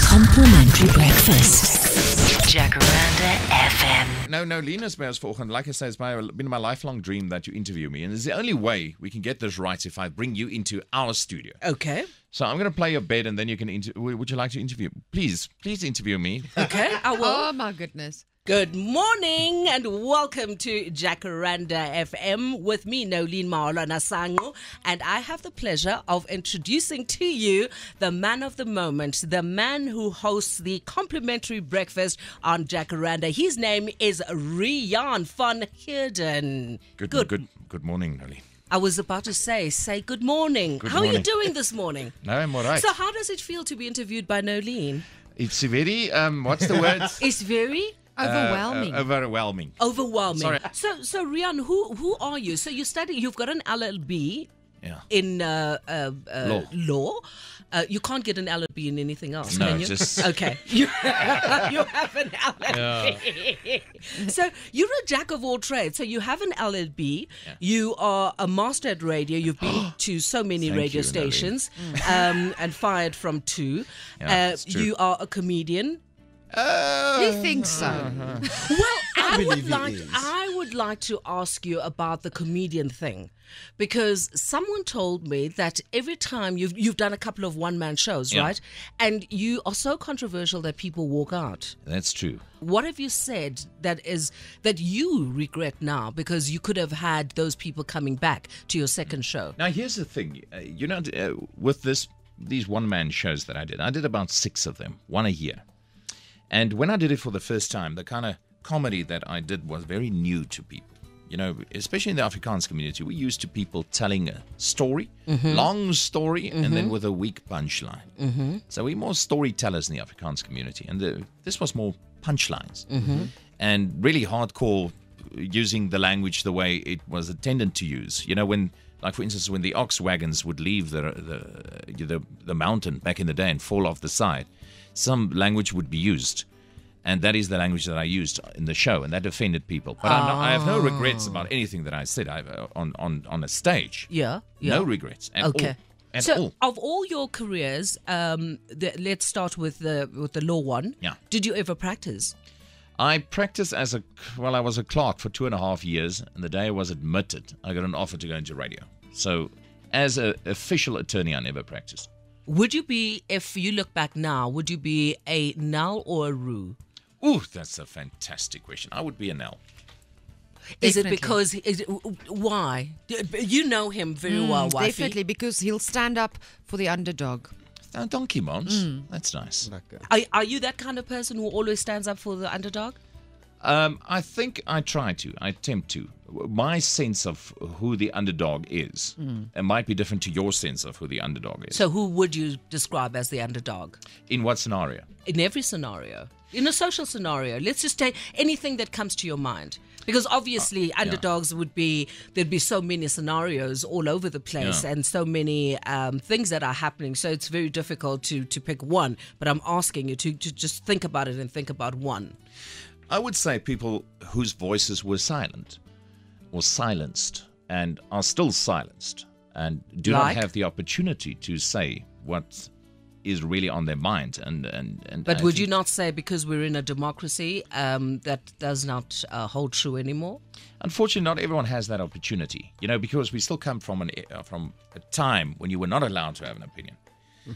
Complimentary breakfast. Jacaranda FM. No, no, Lena's by us vanoggend. Like I say, it's my, been my lifelong dream that you interview me. And it's the only way we can get this right if I bring you into our studio. Okay. So I'm going to play your bed and then you can. Inter- would you like to interview? Please, please interview me. Okay. I will. Oh my goodness. Good morning and welcome to Jacaranda FM with me, Noeleen Maholwana-Sangqu. And I have the pleasure of introducing to you the man of the moment, the man who hosts the complimentary breakfast on Jacaranda. His name is Rian van Heerden. Good, good, good, good morning, Nolly. I was about to say, say good morning. Good how are you doing this morning? No, I'm all right. So, how does it feel to be interviewed by Noeleen? it's very, um, what's the word? It's very Overwhelming. Uh, uh, overwhelming. overwhelming. Sorry. So, so Rian, who who are you? So you study. You've got an LLB Yeah. in uh, uh, uh, Law. law. Uh, you can't get an LLB in anything else, No, can you? just- okay. You, you have an LLB. so you're a jack of all trades. So you have an LLB. Yeah. You are a master at radio. You've been to so many Thank radio you, stations um, and fired from two. Yeah, uh, it's true. you are a comedian. You think so? Well, I, would like. I would like to ask you about the comedian thing, because someone told me that every time you've you've done a couple of one man shows, Yeah. right, and you are so controversial that people walk out. That's true. What have you said that is that you regret now because you could have had those people coming back to your second show? Now, here's the thing. Uh, you know, uh, with this these one man shows that I did, I did about six of them, one a year. And when I did it for the first time, the kind of comedy that I did was very new to people. You know, especially in the Afrikaans community, we're used to people telling a story, mm-hmm. long story, and then mm-hmm. with a weak punchline. Mm-hmm. So we're more storytellers in the Afrikaans community, and the, this was more punchlines mm-hmm. and really hardcore using the language the way it was intended to use. You know, when, like for instance, when the ox wagons would leave the the the, the mountain back in the day and fall off the side, some language would be used. And that is the language that I used in the show, and that offended people. But I'm not, I have no regrets about anything that I said I, uh, on on on a stage. Yeah, yeah. No regrets at Okay. all. At so, all. of all your careers, um, the, let's start with the with the law one. Yeah. Did you ever practice? I practiced as a well, I was a clerk for two and a half years, and the day I was admitted, I got an offer to go into radio. So, as an official attorney, I never practiced. Would you be, if you look back now, would you be a null or a rue? Ooh, that's a fantastic question. I would be an L. Is it because, is it, why? You know him very hmm, well, wifey. Definitely, because he'll stand up for the underdog. Uh, donkey Mons. That's nice. Are, are you that kind of person who always stands up for the underdog? Um, I think I try to. I attempt to. My sense of who the underdog is it might be different to your sense of who the underdog is. So who would you describe as the underdog? In what scenario? In every scenario. In a social scenario. Let's just take anything that comes to your mind. Because obviously, underdogs would be, there'd be so many scenarios all over the place Yeah. and so many um, things that are happening. So it's very difficult to, to pick one. But I'm asking you to, to just think about it and think about one. I would say people whose voices were silent or silenced and are still silenced and do Like? not have the opportunity to say what is really on their mind. And, and, and But I would you not say because we're in a democracy um, that does not uh, hold true anymore? Unfortunately, not everyone has that opportunity. You know, because we still come from an uh, from a time when you were not allowed to have an opinion. Uh,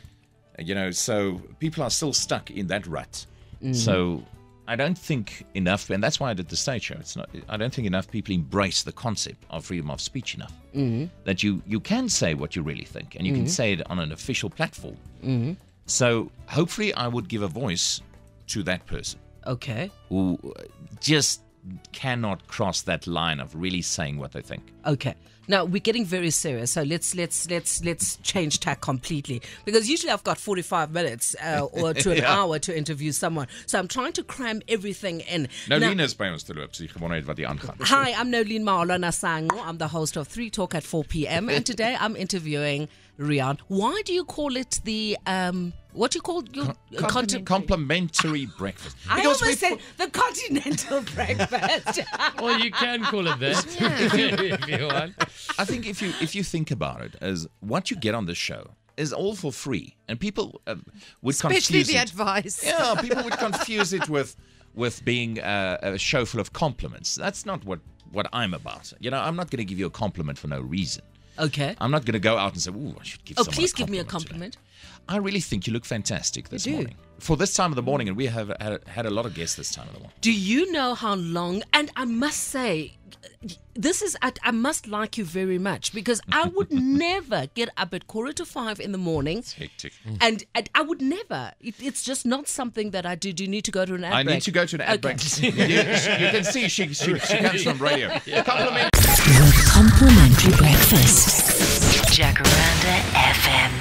you know, so people are still stuck in that rut. So I don't think enough, and that's why I did the stage show. It's not. I don't think enough people embrace the concept of freedom of speech enough. Mm-hmm. That you you can say what you really think, and you can mm-hmm. say it on an official platform. Mm-hmm. So hopefully, I would give a voice to that person Okay. who just cannot cross that line of really saying what they think. Okay. Now we're getting very serious, so let's let's let's let's change tack completely because usually I've got forty-five minutes uh, or to an Ja. hour to interview someone, so I'm trying to cram everything in. Nou, Now- Lena is by ons te loop, sy gewoon uit wat die aangaan. Hi, I'm Noeleen Maholwana-Sangqu. I'm the host of Three Talk at 4 p.m. And today I'm interviewing Rian. Why do you call it the, um, what do you call your uh, conti- Complimentary breakfast. I Because we almost said the continental breakfast. Well, you can call it that if you want. I think if you if you think about it as what you get on this show is all for free, and people uh, would Especially confuse the it. advice. Yeah, people would confuse it with with being uh, a show full of compliments. That's not what what I'm about. You know, I'm not going to give you a compliment for no reason. Okay. I'm not going to go out and say, "Ooh, I should give." Oh, please give me a today." compliment. I really think you look fantastic this do. morning for this time of the mm. morning, and we have had, had a lot of guests this time of the morning. Do you know how long? And I must say, this is, I, I must like you very much because I would never get up at quarter to five in the morning. Hectic. Mm. And, and I would never. It, it's just not something that I do. Do you need to go to an ad I break? need to go to an ad Okay. break. you, you can see she, she, she comes from radio. Compliment. The complimentary breakfast. Jacaranda FM.